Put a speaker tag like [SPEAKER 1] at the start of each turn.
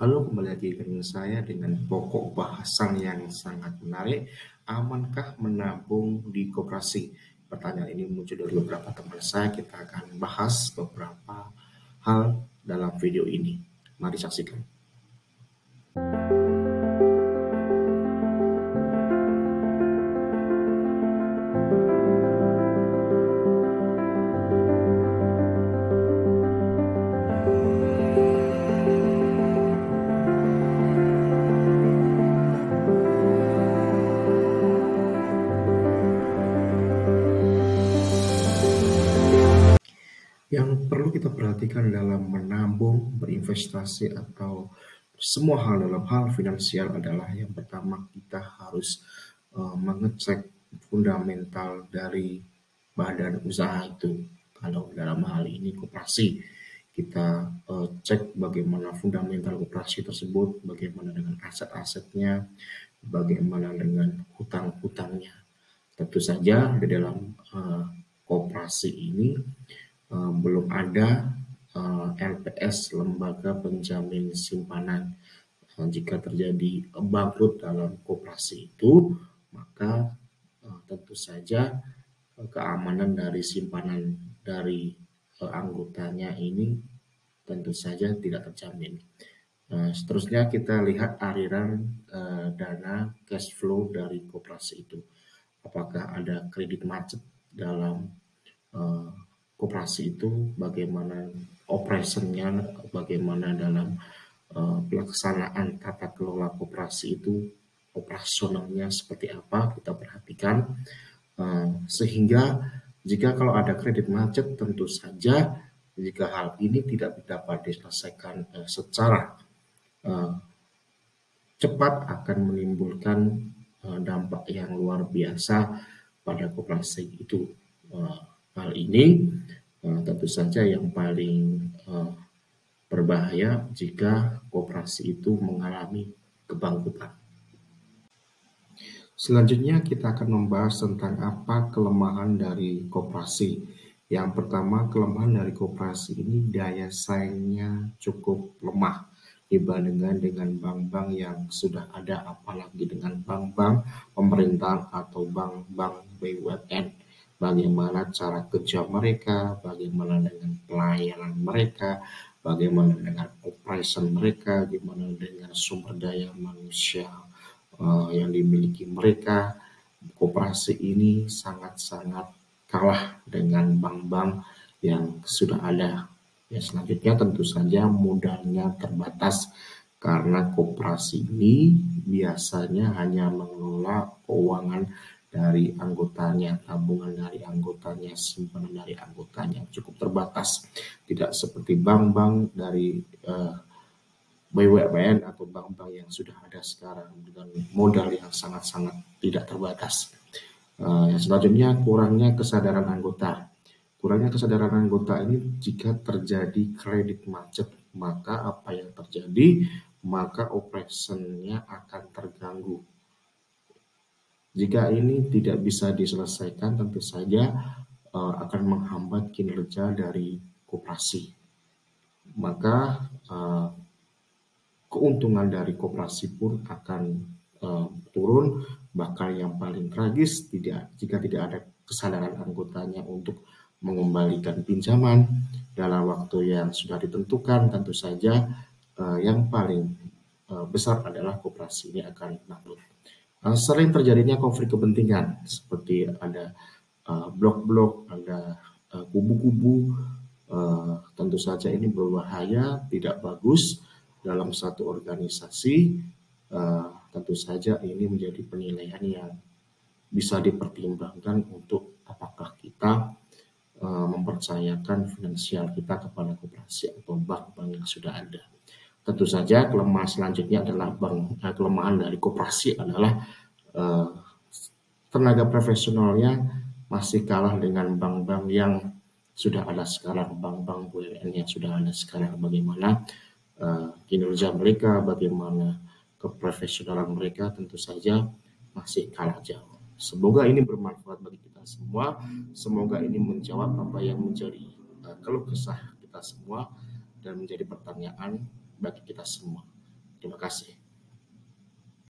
[SPEAKER 1] Halo, kembali lagi dengan saya dengan pokok bahasan yang sangat menarik. Amankah menabung di koperasi? Pertanyaan ini muncul dari beberapa teman saya. Kita akan bahas beberapa hal dalam video ini. Mari saksikan. Yang perlu kita perhatikan dalam menabung, berinvestasi, atau semua hal dalam hal finansial adalah yang pertama kita harus uh, mengecek fundamental dari badan usaha itu. Kalau dalam hal ini koperasi, kita uh, cek bagaimana fundamental koperasi tersebut, bagaimana dengan aset-asetnya, bagaimana dengan hutang-hutangnya. Tentu saja di dalam uh, koperasi ini belum ada eh, LPS lembaga penjamin simpanan. Uh, jika terjadi bangkrut dalam koperasi itu, maka tentu saja keamanan dari simpanan dari anggotanya ini tentu saja tidak terjamin. Seterusnya kita lihat aliran dana cash flow dari koperasi itu. Apakah ada kredit macet dalam koperasi itu, bagaimana operationnya, bagaimana dalam uh, pelaksanaan tata kelola koperasi itu, operasionalnya seperti apa kita perhatikan, uh, sehingga jika kalau ada kredit macet tentu saja jika hal ini tidak dapat diselesaikan uh, secara uh, cepat akan menimbulkan uh, dampak yang luar biasa pada koperasi itu. Uh, hal ini uh, tentu saja yang paling uh, berbahaya jika koperasi itu mengalami kebangkrutan. Selanjutnya kita akan membahas tentang apa kelemahan dari koperasi. Yang pertama, kelemahan dari koperasi ini daya saingnya cukup lemah dibandingkan dengan bank-bank yang sudah ada, apalagi dengan bank-bank pemerintahan atau bank-bank BUMN bagaimana cara kerja mereka, bagaimana dengan pelayanan mereka, bagaimana dengan operation mereka, gimana dengan sumber daya manusia uh, yang dimiliki mereka. Koperasi ini sangat-sangat kalah dengan bank-bank yang sudah ada. Ya, selanjutnya tentu saja modalnya terbatas karena koperasi ini biasanya hanya mengelola keuangan dari anggotanya, tabungan dari anggotanya, simpanan dari anggotanya cukup terbatas. Tidak seperti bank-bank dari uh, eh, BUMN atau bank-bank yang sudah ada sekarang dengan modal yang sangat-sangat tidak terbatas. Uh, yang selanjutnya kurangnya kesadaran anggota. Kurangnya kesadaran anggota ini jika terjadi kredit macet, maka apa yang terjadi? Maka operationnya akan terganggu jika ini tidak bisa diselesaikan, tentu saja uh, akan menghambat kinerja dari koperasi. Maka uh, keuntungan dari koperasi pun akan uh, turun. Bahkan yang paling tragis, tidak jika tidak ada kesadaran anggotanya untuk mengembalikan pinjaman dalam waktu yang sudah ditentukan, tentu saja uh, yang paling uh, besar adalah koperasi ini akan bangkrut. Sering terjadinya konflik kepentingan seperti ada uh, blok-blok, ada uh, kubu-kubu. Uh, tentu saja ini berbahaya, tidak bagus dalam satu organisasi. Tentu saja ini menjadi penilaian yang bisa dipertimbangkan untuk apakah kita mempercayakan finansial kita kepada koperasi atau bank-bank yang sudah ada. Tentu saja kelemahan selanjutnya adalah bank, eh, kelemahan dari koperasi adalah eh, tenaga profesionalnya masih kalah dengan bank-bank yang sudah ada sekarang, bank-bank BUMN yang sudah ada sekarang. Bagaimana eh, kinerja mereka, bagaimana keprofesionalan mereka tentu saja masih kalah jauh. Semoga ini bermanfaat bagi kita semua. Semoga ini menjawab apa yang menjadi uh, keluh kesah kita semua dan menjadi pertanyaan bagi kita semua. Terima kasih.